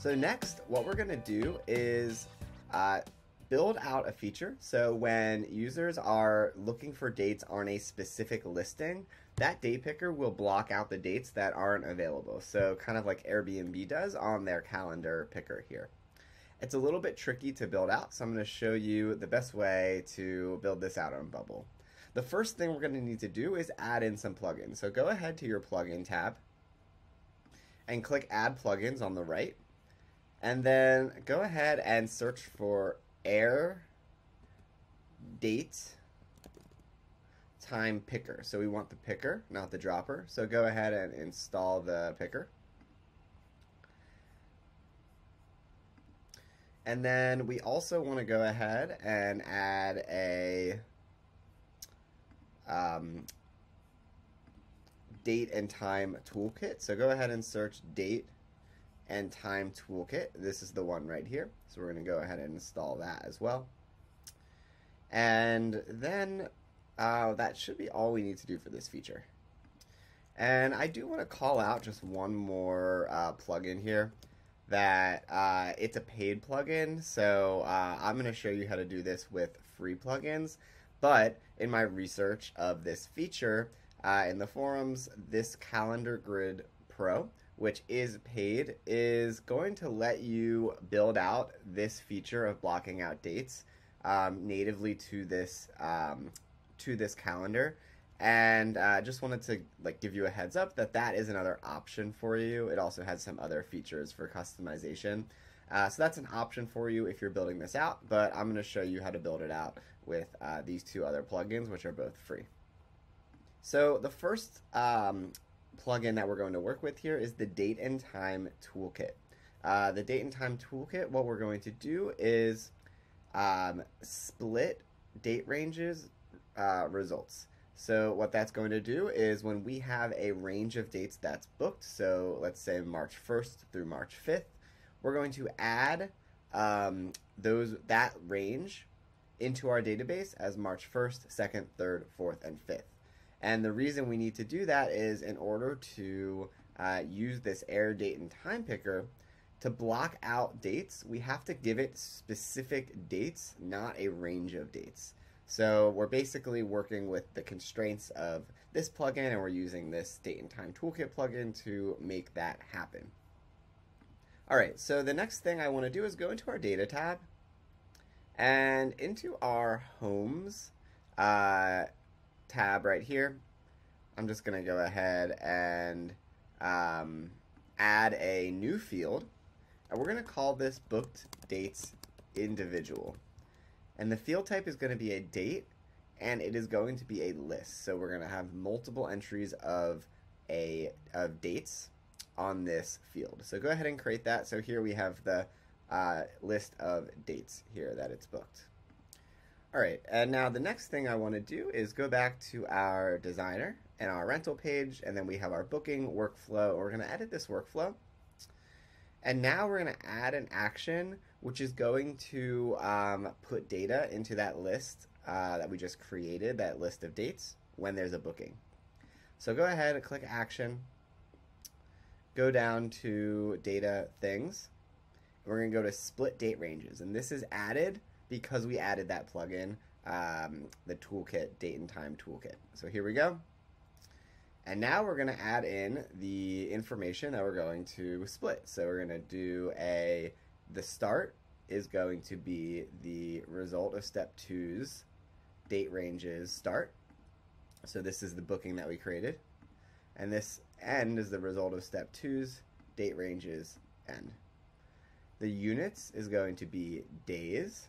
So next, what we're gonna do is uh, build out a feature. So when users are looking for dates on a specific listing, that date picker will block out the dates that aren't available. So kind of like Airbnb does on their calendar picker here. It's a little bit tricky to build out, so I'm to show you the best way to build this out on Bubble. The first thing we're to need to do is add in some plugins. So go ahead to your plugin tab and click add plugins on the right. And then go ahead and search for air date time picker. So we want the picker, not the dropper. So go ahead and install the picker. And then we also want to go ahead and add a um, date and time toolkit. So go ahead and search date and time toolkit. This is the one right here. So we're going to go ahead and install that as well. And then uh, that should be all we need to do for this feature. And I do want to call out just one more uh, plugin here that uh, it's a paid plugin. So uh, I'm going to show you how to do this with free plugins. But in my research of this feature uh, in the forums, this Calendar Grid Pro, which is paid, is going to let you build out this feature of blocking out dates um, natively to this um, to this calendar. And uh, just wanted to like give you a heads up that that is another option for you. It also has some other features for customization. Uh, so that's an option for you if you're building this out but i'm going to show you how to build it out with uh, these two other plugins which are both free. So the first um, plugin that we're going to work with here is the date and time toolkit uh, the date and time toolkit what we're going to do is um, split date ranges uh, results. So what that's going to do is when we have a range of dates that's booked, so let's say March 1st through March 5th, we're going to add um, those that range into our database as March 1st, 2nd, 3rd, 4th, and 5th. And the reason we need to do that is in order to uh, use this air date and time picker to block out dates, we have to give it specific dates, not a range of dates. So we're basically working with the constraints of this plugin and we're using this date and time toolkit plugin to make that happen. All right, so the next thing I want to do is go into our data tab and into our homes uh, tab right here. I'm just going to go ahead and um, add a new field and we're going to call this booked dates individual. And the field type is going to be a date, and it is going to be a list. So we're going to have multiple entries of a of dates on this field. So go ahead and create that. So here we have the uh, list of dates here that it's booked. All right, and now the next thing I want to do is go back to our designer and our rental page, and then we have our booking workflow. We're going to edit this workflow. And now we're going to add an action which is going to um, put data into that list uh, that we just created, that list of dates, when there's a booking. So go ahead and click action, go down to data things. We're going to go to split date ranges. And this is added because we added that plugin, um, the toolkit, date and time toolkit. So here we go. And now we're going to add in the information that we're going to split. So we're going to do a the start is going to be the result of step two's date ranges start. So this is the booking that we created. And this end is the result of step two's date ranges end. The units is going to be days.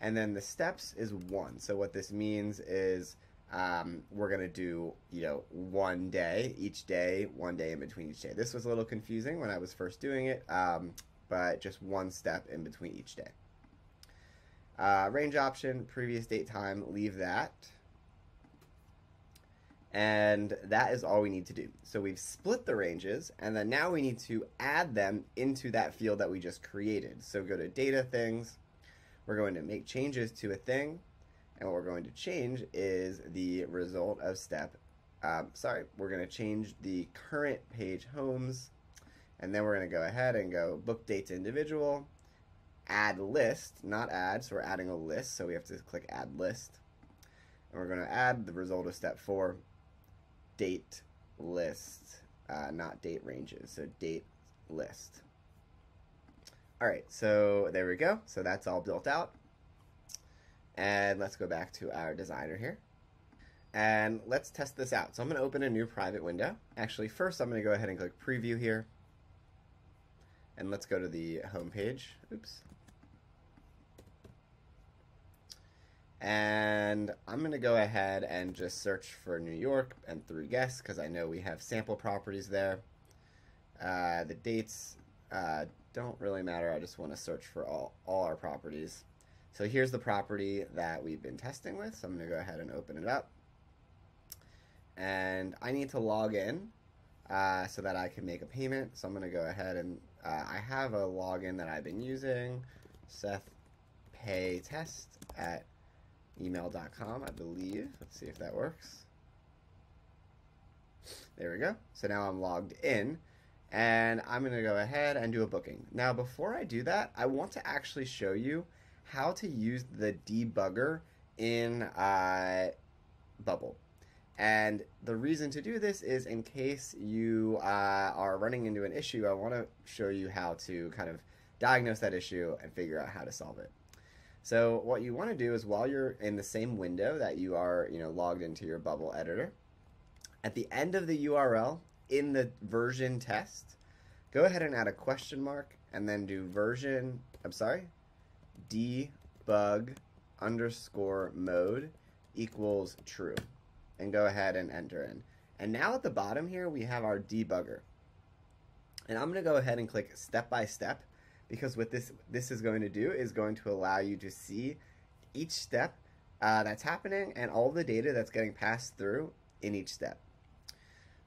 And then the steps is one. So what this means is um, we're going to do, you know, one day, each day, one day in between each day. This was a little confusing when I was first doing it, um, but just one step in between each day. Uh, range option, previous date time, leave that. And that is all we need to do. So we've split the ranges, and then now we need to add them into that field that we just created. So go to data things. We're going to make changes to a thing and what we're going to change is the result of step, um, sorry, we're going to change the current page homes And then we're going to go ahead and go book dates individual, add list, not add, so we're adding a list, so we have to click add list. And we're going to add the result of step four, date list, uh, not date ranges, so date list. All right, so there we go. So that's all built out. And let's go back to our designer here. And let's test this out. So I'm going to open a new private window. Actually, first I'm going to go ahead and click preview here. And let's go to the home page. Oops. And I'm going to go ahead and just search for New York and three guests because I know we have sample properties there. Uh, the dates uh, don't really matter. I just want to search for all, all our properties. So here's the property that we've been testing with. So I'm going to go ahead and open it up. And I need to log in uh, so that I can make a payment. So I'm going to go ahead and uh, I have a login that I've been using, Seth Pay Test at email.com, I believe. Let's see if that works. There we go. So now I'm logged in and I'm going to go ahead and do a booking. Now, before I do that, I want to actually show you how to use the debugger in uh, Bubble. And the reason to do this is in case you uh, are running into an issue, I want to show you how to kind of diagnose that issue and figure out how to solve it. So what you want to do is while you're in the same window that you are, you know, logged into your Bubble editor, at the end of the URL in the version test, go ahead and add a question mark and then do version, I'm sorry, debug underscore mode equals true and go ahead and enter in. And now at the bottom here, we have our debugger. And I'm going to go ahead and click step by step because what this, this is going to do is going to allow you to see each step uh, that's happening and all the data that's getting passed through in each step.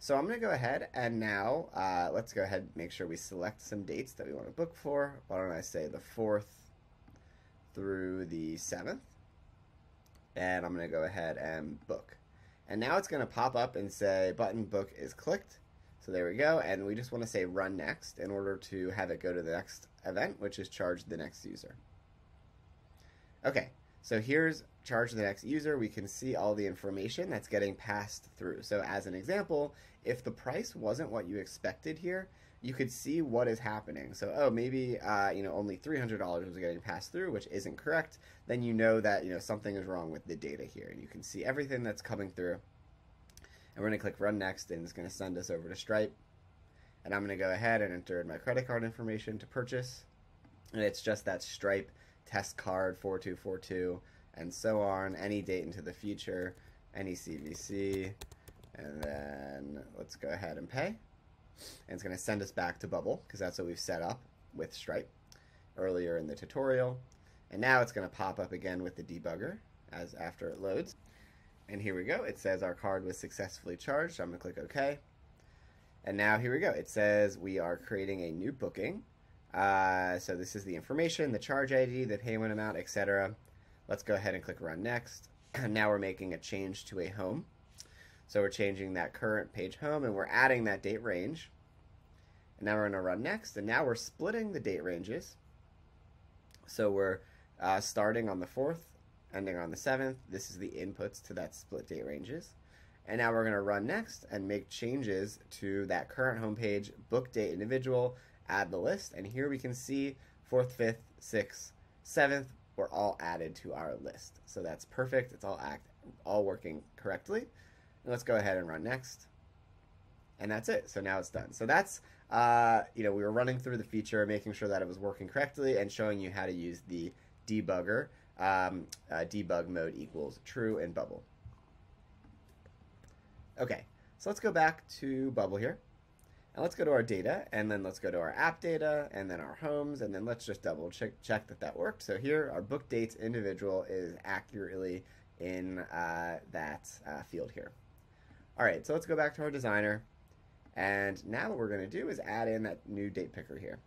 So I'm going to go ahead and now uh, let's go ahead and make sure we select some dates that we want to book for. Why don't I say the 4th through the 7th. And I'm going to go ahead and book. And now it's going to pop up and say button book is clicked. So there we go. And we just want to say run next in order to have it go to the next event, which is charge the next user. Okay, so here's charge the next user. We can see all the information that's getting passed through. So as an example, if the price wasn't what you expected here, you could see what is happening. So, oh, maybe uh, you know only three hundred dollars was getting passed through, which isn't correct. Then you know that you know something is wrong with the data here, and you can see everything that's coming through. And we're going to click Run Next, and it's going to send us over to Stripe. And I'm going to go ahead and enter my credit card information to purchase, and it's just that Stripe test card 4242, and so on. Any date into the future, any CVC, and then let's go ahead and pay and it's going to send us back to Bubble because that's what we've set up with Stripe earlier in the tutorial. And now it's going to pop up again with the debugger as after it loads. And here we go. It says our card was successfully charged. I'm going to click OK. And now here we go. It says we are creating a new booking. Uh, so this is the information, the charge ID, the payment amount, etc. Let's go ahead and click Run Next. And now we're making a change to a home. So we're changing that current page home and we're adding that date range. And now we're going to run next. And now we're splitting the date ranges. So we're uh, starting on the 4th, ending on the 7th. This is the inputs to that split date ranges. And now we're going to run next and make changes to that current homepage, book date individual, add the list. And here we can see 4th, 5th, 6th, 7th were all added to our list. So that's perfect. It's all act all working correctly. And Let's go ahead and run next. And that's it. So now it's done. So that's, uh, you know, we were running through the feature, making sure that it was working correctly, and showing you how to use the debugger. Um, uh, debug mode equals true in Bubble. Okay, so let's go back to Bubble here. And let's go to our data, and then let's go to our app data, and then our homes, and then let's just double check, check that that worked. So here, our book dates individual is accurately in uh, that uh, field here. All right, so let's go back to our designer. And now what we're going to do is add in that new date picker here.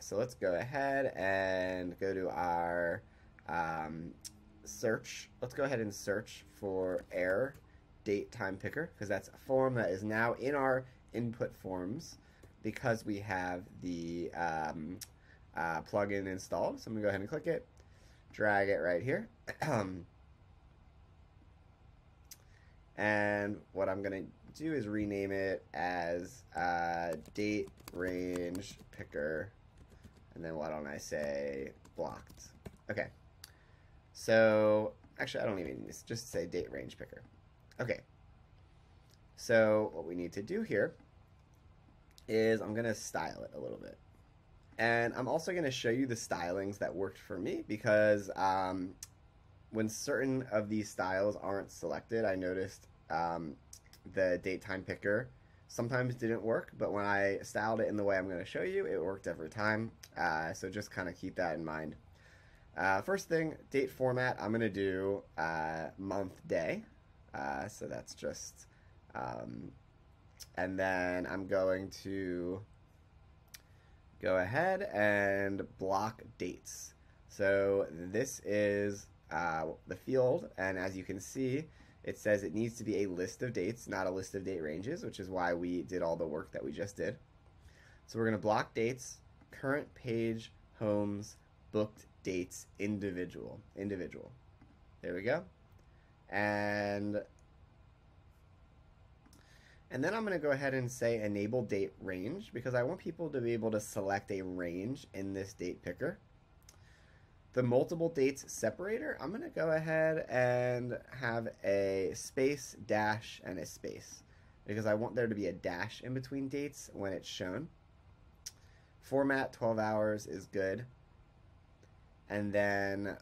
So let's go ahead and go to our um, search. Let's go ahead and search for air date time picker because that's a form that is now in our input forms because we have the um, uh, plugin installed. So I'm going to go ahead and click it, drag it right here. and what I'm going to do is rename it as uh, date range picker. And then why don't I say blocked? Okay. So actually, I don't even need just say date range picker. Okay. So what we need to do here is I'm going to style it a little bit. And I'm also going to show you the stylings that worked for me because um, when certain of these styles aren't selected, I noticed um, the date time picker sometimes didn't work, but when I styled it in the way I'm going to show you, it worked every time. Uh, so just kind of keep that in mind. Uh, first thing, date format, I'm going to do uh, month day. Uh, so that's just, um, and then I'm going to go ahead and block dates. So this is uh, the field, and as you can see, it says it needs to be a list of dates, not a list of date ranges, which is why we did all the work that we just did. So we're going to block dates, current page, homes, booked dates, individual, individual. There we go. And and then I'm going to go ahead and say enable date range because I want people to be able to select a range in this date picker. The multiple dates separator, I'm going to go ahead and have a space, dash, and a space because I want there to be a dash in between dates when it's shown. Format 12 hours is good. And then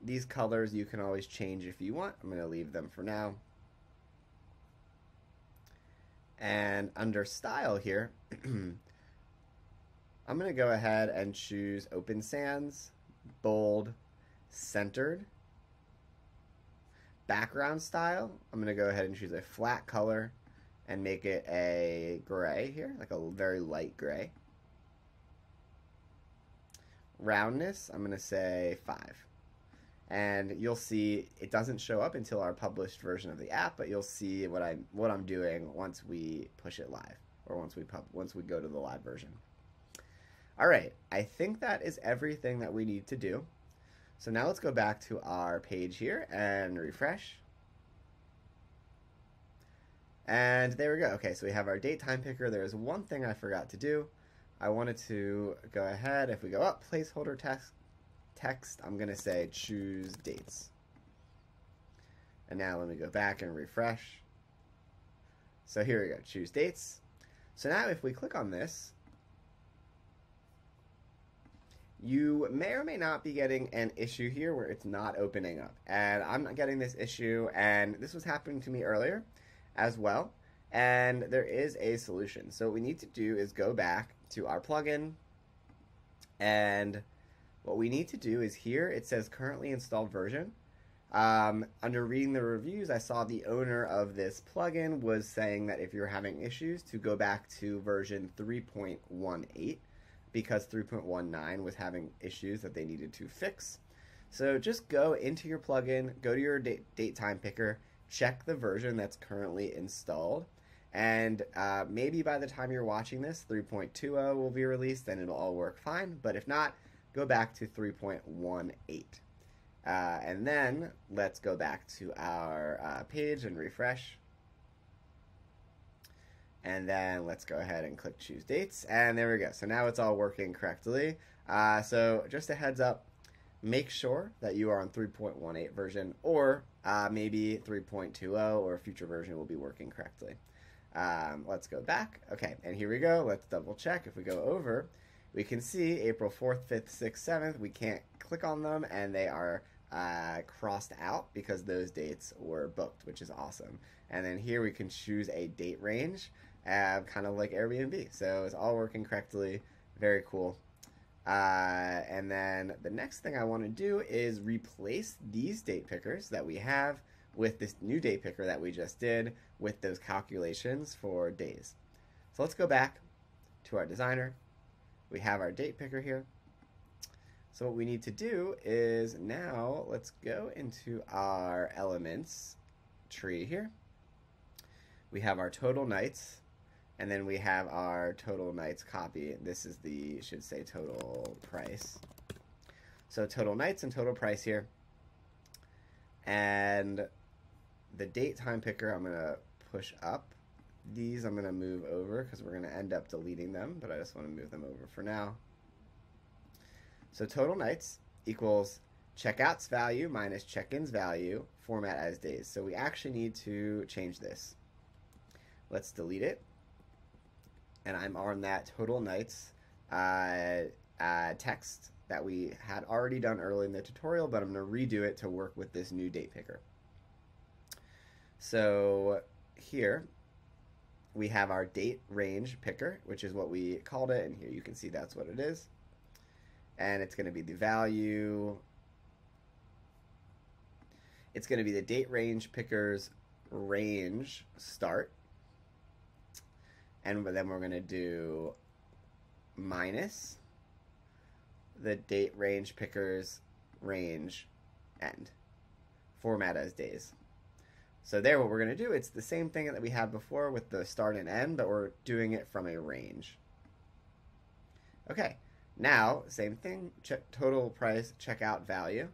these colors you can always change if you want. I'm going to leave them for now. And under style here, I'm going to go ahead and choose Open Sans, Bold, Centered. Background style, I'm going to go ahead and choose a flat color and make it a gray here, like a very light gray. Roundness, I'm going to say 5 and you'll see it doesn't show up until our published version of the app, but you'll see what I what I'm doing once we push it live or once we pub once we go to the live version. All right, I think that is everything that we need to do. So now let's go back to our page here and refresh. And there we go. Okay, so we have our date time picker. There's one thing I forgot to do. I wanted to go ahead, if we go up, placeholder text, text, I'm going to say choose dates. And now let me go back and refresh. So here we go, choose dates. So now if we click on this, you may or may not be getting an issue here where it's not opening up. And I'm not getting this issue, and this was happening to me earlier as well. And there is a solution. So what we need to do is go back to our plugin and what we need to do is here it says currently installed version. Um, under reading the reviews, I saw the owner of this plugin was saying that if you're having issues, to go back to version 3.18 because 3.19 was having issues that they needed to fix. So just go into your plugin, go to your date, date time picker, check the version that's currently installed, and uh, maybe by the time you're watching this, 3.20 will be released and it'll all work fine. But if not, go back to 3.18. Uh, and then let's go back to our uh, page and refresh. And then let's go ahead and click choose dates. And there we go. So now it's all working correctly. Uh, so just a heads up, make sure that you are on 3.18 version or uh, maybe 3.20 or a future version will be working correctly. Um, let's go back. Okay, and here we go. Let's double check. If we go over, we can see April 4th, 5th, 6th, 7th. We can't click on them and they are uh, crossed out because those dates were booked, which is awesome. And then here we can choose a date range, uh, kind of like Airbnb. So it's all working correctly. Very cool. Uh, and then the next thing I want to do is replace these date pickers that we have with this new date picker that we just did with those calculations for days. So let's go back to our designer we have our date picker here. So what we need to do is now let's go into our elements tree here. We have our total nights And then we have our total nights copy. This is the, should say total price. So total nights and total price here. And the date time picker, I'm going to push up. These I'm going to move over because we're going to end up deleting them, but I just want to move them over for now. So total nights equals checkouts value minus check-ins value, format as days. So we actually need to change this. Let's delete it and I'm on that total nights uh, uh, text that we had already done early in the tutorial, but I'm going to redo it to work with this new date picker. So here we have our date range picker, which is what we called it, and here you can see that's what it is. And it's going to be the value. It's going to be the date range pickers range start and then we're going to do minus the date range pickers range end format as days. So there what we're going to do, it's the same thing that we had before with the start and end, but we're doing it from a range. Okay, now same thing, total price checkout value.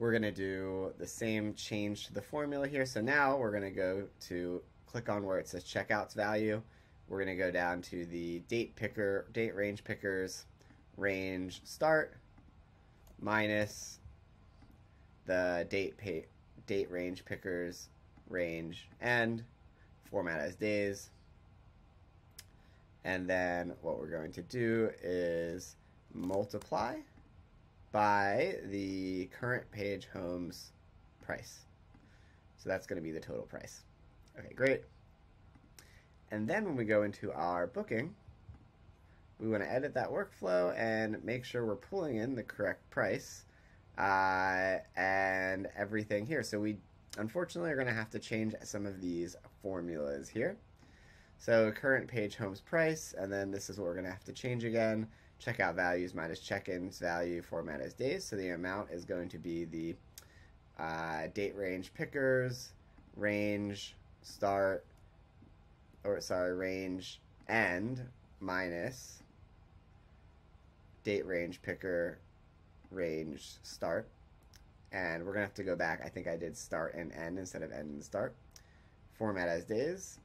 We're going to do the same change to the formula here. So now we're going to go to click on where it says checkouts value. We're going to go down to the date picker, date range pickers, range start minus the date pay, date range pickers range end format as days. And then what we're going to do is multiply by the current page homes price. So that's going to be the total price. Okay, great. And then when we go into our booking, we want to edit that workflow and make sure we're pulling in the correct price uh, and everything here. So we unfortunately are going to have to change some of these formulas here. So current page homes price, and then this is what we're going to have to change again. Checkout values minus check-ins value format as days. So the amount is going to be the uh, date range pickers, range, start, or sorry, range end minus date range picker range start. And we're going to have to go back. I think I did start and end instead of end and start. Format as days.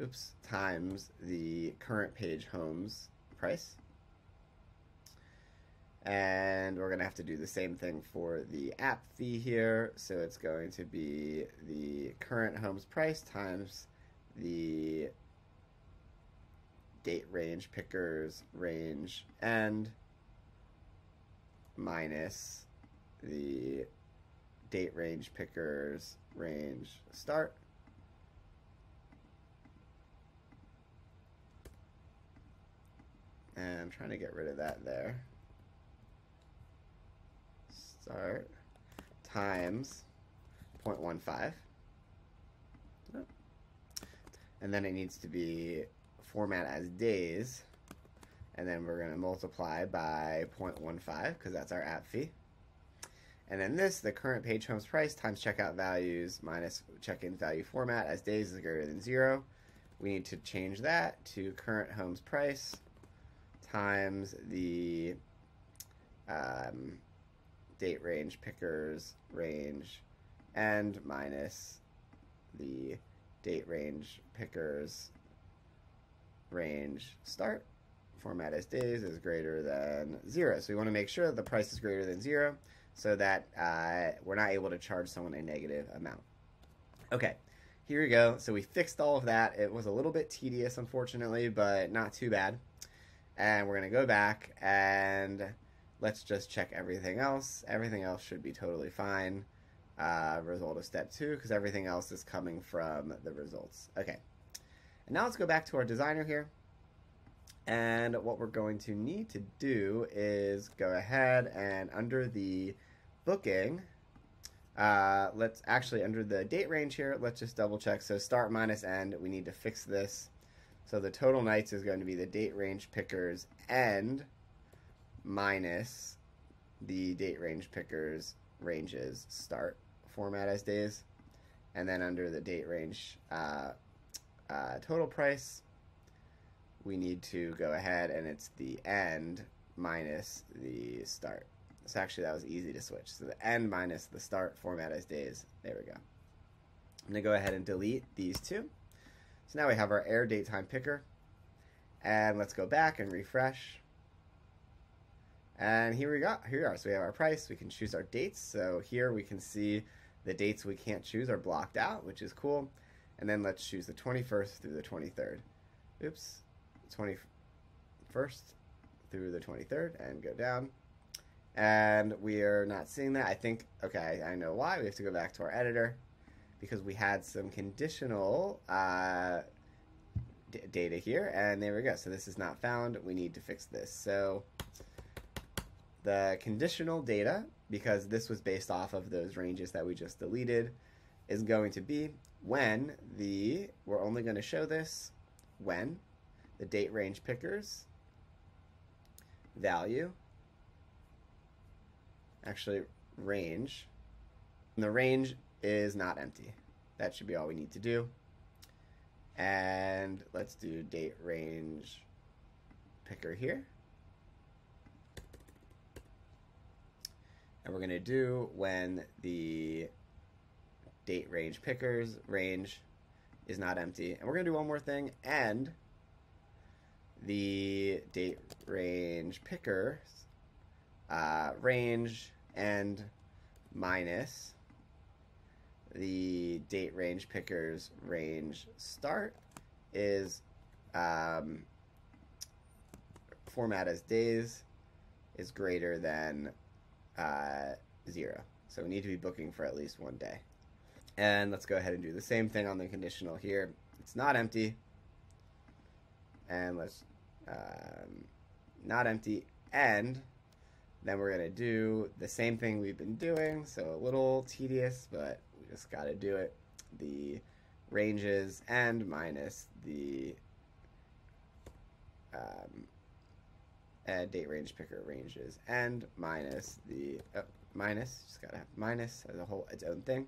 Oops. Times the current page homes price. And we're going to have to do the same thing for the app fee here. So it's going to be the current homes price times the date range pickers range end minus the date range pickers range start. And I'm trying to get rid of that there. Start times 0.15 and then it needs to be format as days and then we're going to multiply by 0.15 because that's our app fee. And then this the current page homes price times checkout values minus check-in value format as days is greater than zero. We need to change that to current homes price times the um, date range pickers range and minus the date range pickers range start format as days is greater than zero. So we want to make sure that the price is greater than zero so that uh, we're not able to charge someone a negative amount. Okay, here we go. So we fixed all of that. It was a little bit tedious, unfortunately, but not too bad. And we're going to go back and let's just check everything else. Everything else should be totally fine uh, result of step two because everything else is coming from the results. Okay, and now let's go back to our designer here. And what we're going to need to do is go ahead and under the booking, uh, let's actually under the date range here, let's just double check. So start minus end, we need to fix this. So the total nights is going to be the date range pickers end minus the date range pickers ranges start format as days. And then under the date range uh, uh, total price, we need to go ahead and it's the end minus the start. So actually that was easy to switch. So the end minus the start format as days. There we go. I'm going to go ahead and delete these two. So now we have our air date time picker. And let's go back and refresh. And here we go. Here we are. So we have our price. We can choose our dates. So here we can see the dates we can't choose are blocked out, which is cool. And then let's choose the 21st through the 23rd. Oops. 21st through the 23rd and go down. And we are not seeing that. I think, okay, I know why. We have to go back to our editor because we had some conditional uh, data here. And there we go. So this is not found. We need to fix this. So the conditional data, because this was based off of those ranges that we just deleted, is going to be when the, we're only going to show this when the date range pickers value, actually range, and the range is not empty. That should be all we need to do. And let's do date range picker here. And we're going to do when the date range pickers range is not empty. And we're going to do one more thing. And the date range picker uh, range and minus the date range pickers range start is um, format as days is greater than uh, zero. So we need to be booking for at least one day. And let's go ahead and do the same thing on the conditional here. It's not empty. And let's, um, not empty. And then we're going to do the same thing we've been doing. So a little tedious, but we just got to do it. The ranges and minus the um, add date range picker ranges and minus the oh, minus just gotta have minus as a whole its own thing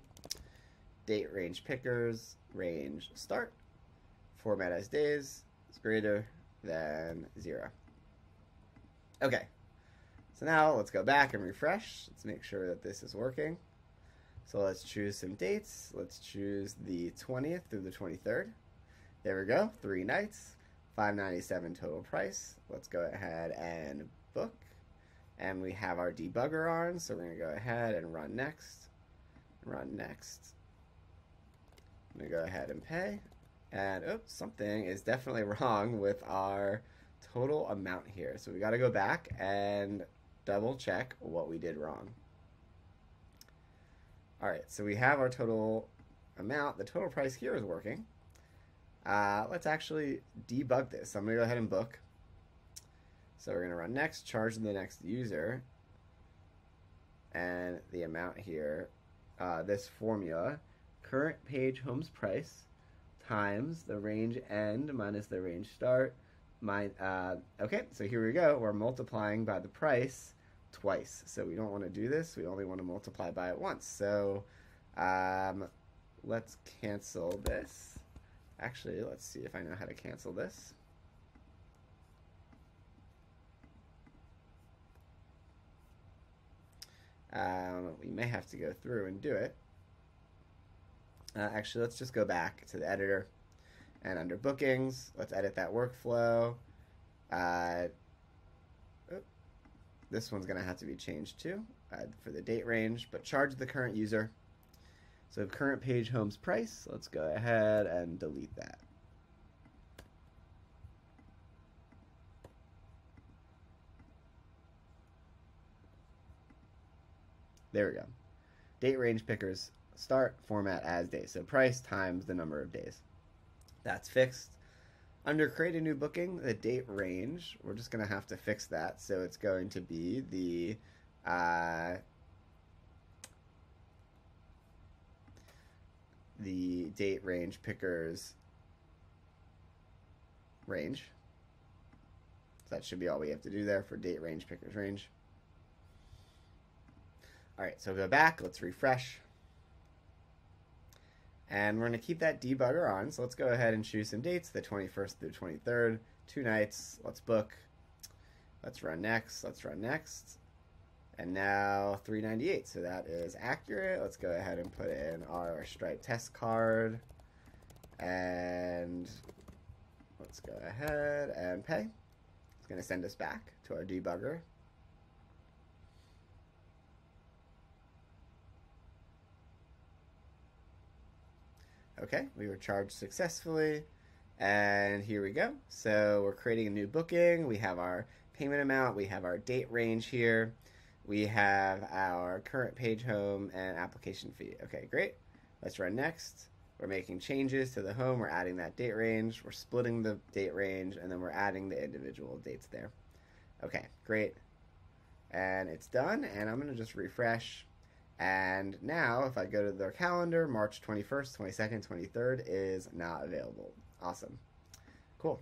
date range pickers range start format as days is greater than zero okay so now let's go back and refresh let's make sure that this is working so let's choose some dates let's choose the 20th through the 23rd there we go three nights 597 total price. Let's go ahead and book. And we have our debugger on, so we're to go ahead and run next. Run next. I'm to go ahead and pay. And oops, something is definitely wrong with our total amount here. So we got to go back and double check what we did wrong. All right, so we have our total amount. The total price here is working. Uh, let's actually debug this. So I'm going to go ahead and book. So we're going to run next, charge the next user, and the amount here, uh, this formula, current page homes price times the range end minus the range start. My, uh, okay, so here we go. We're multiplying by the price twice. So we don't want to do this. We only want to multiply by it once. So um, let's cancel this. Actually, let's see if I know how to cancel this. Um, we may have to go through and do it. Uh, actually, let's just go back to the editor. And under bookings, let's edit that workflow. Uh, this one's going to have to be changed too uh, for the date range, but charge the current user. So current page homes price, let's go ahead and delete that. There we go. Date range pickers start format as days. So price times the number of days. That's fixed. Under create a new booking, the date range, we're just going to have to fix that. So it's going to be the uh, the date range pickers range. So that should be all we have to do there for date range pickers range. All right, so go back. Let's refresh. And we're going to keep that debugger on. So let's go ahead and choose some dates, the 21st through 23rd, two nights. Let's book. Let's run next. Let's run next. And now 398. So that is accurate. Let's go ahead and put in our Stripe test card. And let's go ahead and pay. It's going to send us back to our debugger. Okay, we were charged successfully. And here we go. So we're creating a new booking. We have our payment amount. We have our date range here. We have our current page home and application fee. Okay, great. Let's run next. We're making changes to the home. We're adding that date range. We're splitting the date range, and then we're adding the individual dates there. Okay, great. And it's done, and I'm going to just refresh. And now, if I go to their calendar, March 21st, 22nd, 23rd is not available. Awesome. Cool.